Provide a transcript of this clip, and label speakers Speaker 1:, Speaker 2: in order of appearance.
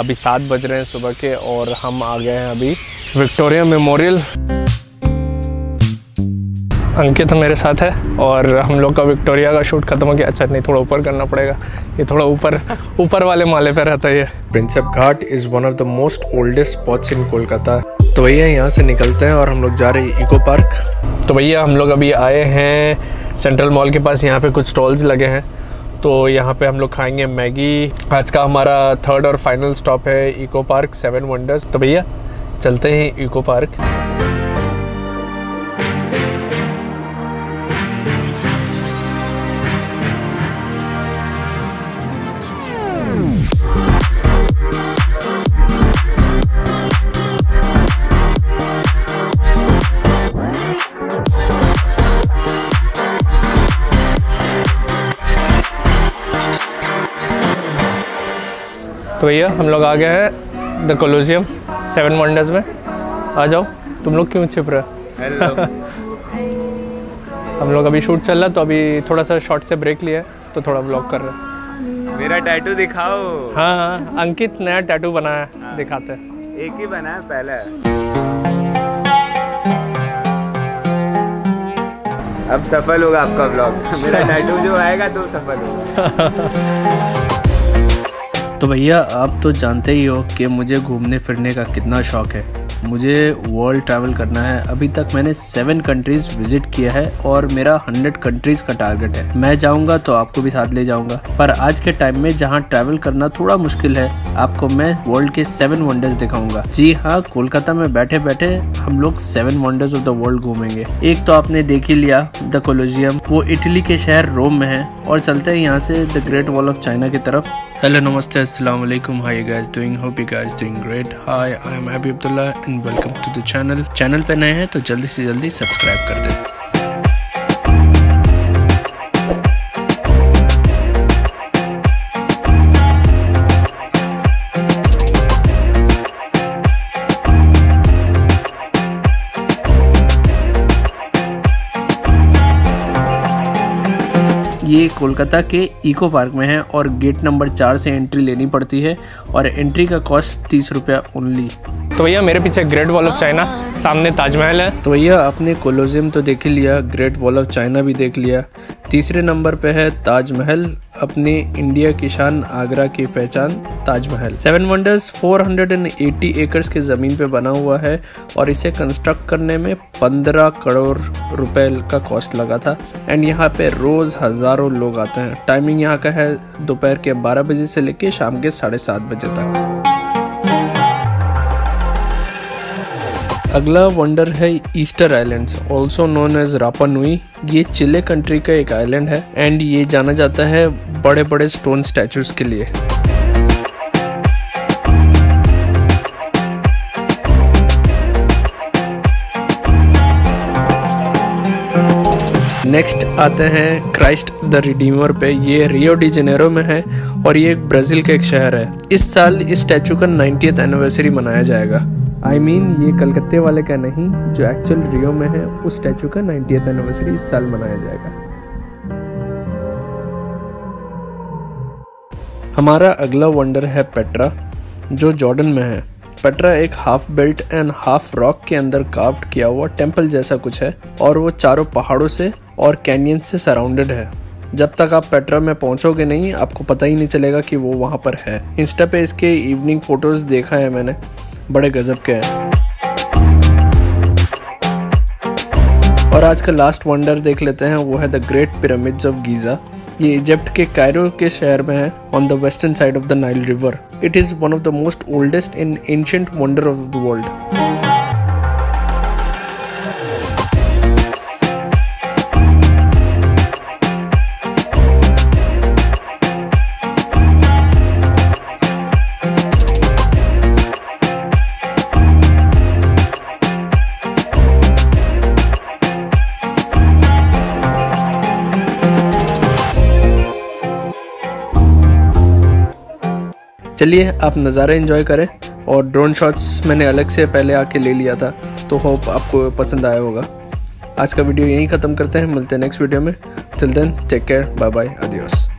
Speaker 1: अभी सात बज रहे हैं सुबह के और हम आ गए हैं अभी विक्टोरिया मेमोरियल। अंकित मेरे साथ है और हम लोग का विक्टोरिया का शूट खत्म हो गया। अच्छा नहीं थोड़ा ऊपर करना पड़ेगा। ये थोड़ा ऊपर ऊपर वाले माले पे रहता है ये। Prinsep Ghat is one of the most oldest spots in Kolkata तो भैया यहाँ से निकलते हैं और हम लोग जा रहे हैं इको पार्क तो भैया हम लोग अभी आए हैं सेंट्रल मॉल के पास। यहाँ पे कुछ स्टॉल्स लगे हैं। तो यहाँ पे हम लोग खाएँगे मैगी। आज का हमारा थर्ड और फाइनल स्टॉप है इको पार्क सेवन वंडर्स तो भैया, चलते हैं इको पार्क तो भैया हम लोग आ गए हैं द कोलोजियम सेवन वंडर्स में। आ जाओ तुम लोग क्यों छिप रहे? हम लोग अभी शूट चल रहा तो अभी थोड़ा सा शॉर्ट से ब्रेक लिया तो थोड़ा ब्लॉग कर रहे
Speaker 2: मेरा टैटू दिखाओ।
Speaker 1: हाँ हाँ अंकित नया टैटू बनाया है दिखाते
Speaker 2: एक ही बना है पहले अब सफल होगा आपका ब्लॉग मेरा टैटू जो आएगा तो सफल होगा।
Speaker 1: तो भैया, आप तो जानते ही हो कि मुझे घूमने फिरने का कितना शौक है। मुझे वर्ल्ड ट्रैवल करना है। अभी तक मैंने सेवन कंट्रीज़ विज़िट किया है और मेरा हंड्रेड कंट्रीज़ का टारगेट है। मैं जाऊँगा तो आपको भी साथ ले जाऊँगा। पर आज के टाइम में जहाँ ट्रैवल करना थोड़ा मुश्किल है, आपको मैं वर्ल्ड के सेवन वंडर्स दिखाऊँगा। जी हाँ कोलकाता में बैठे बैठे हम लोग seven wonders of the world घूमेंगे। एक तो आपने देख ही लिया द कोलोजियम वो इटली के शहर रोम में है और चलते हैं यहाँ से the great wall of China की तरफ़। हेलो नमस्ते, अस्सलाम वालेकुम। Hi guys doing hope you guys doing great hi I am happy Abdullah and welcome to the channel channel पर नए हैं तो जल्दी से जल्दी सब्सक्राइब कर दें। ये कोलकाता के इको पार्क में है और गेट नंबर चार से एंट्री लेनी पड़ती है और एंट्री का कॉस्ट तीस रुपया ओनली तो भैया मेरे पीछे ग्रेट वॉल ऑफ़ चाइना सामने ताजमहल है। तो भैया आपने कोलोजियम तो देख ही लिया ग्रेट वॉल ऑफ़ चाइना भी देख लिया। तीसरे नंबर पे है ताजमहल अपने इंडिया की शान आगरा की पहचान ताजमहल सेवन वंडर्स 480 एकर्स के ज़मीन पे बना हुआ है और इसे कंस्ट्रक्ट करने में 15 करोड़ रुपए का कॉस्ट लगा था। एंड यहाँ पे रोज़ हज़ारों लोग आते हैं। टाइमिंग यहाँ का है दोपहर के 12 बजे से लेके शाम के साढ़े सात बजे तक। अगला वंडर है Easter islands also known as Rapa Nui ये चिले कंट्री का एक आइलैंड है एंड ये जाना जाता है बड़े बड़े स्टोन स्टैचूज के लिए। नेक्स्ट आते हैं क्राइस्ट द रिडीमर पे। ये रियो डी जेनेरो में है, और ये ब्राज़ील का एक शहर है। इस साल इस स्टैचू का 90th एनिवर्सरी मनाया जाएगा। आई I मीन mean, ये कलकत्ते वाले का नहीं जो एक्चुअल रियो में है उस स्टैचू का 90th एनिवर्सरी इस साल मनाया जाएगा। हमारा अगला वंडर है पेट्रा जो जॉर्डन में है। पेट्रा एक half built and half rock के अंदर काफ्ड किया हुआ टेंपल जैसा कुछ है और वो चारों पहाड़ों से और कैनियन से सराउंडेड है। जब तक आप पेट्रा में पहुंचोगे नहीं आपको पता ही नहीं चलेगा कि वो वहाँ पर है। इंस्टा पे इसके इवनिंग फ़ोटोज़ देखा है मैंने। बड़े गजब के हैं। और आज का लास्ट वंडर देख लेते हैं, वो है the great pyramids of Giza ये इजिप्ट के कायरो के शहर में है on the western side of the Nile river it is one of the most oldest in ancient wonder of the world चलिए, आप नज़ारा इन्जॉय करें। और ड्रोन शॉट्स मैंने अलग से पहले आके ले लिया था तो होप आपको पसंद आया होगा। आज का वीडियो यहीं ख़त्म करते हैं। मिलते हैं नेक्स्ट वीडियो में। Till then take care bye bye adios.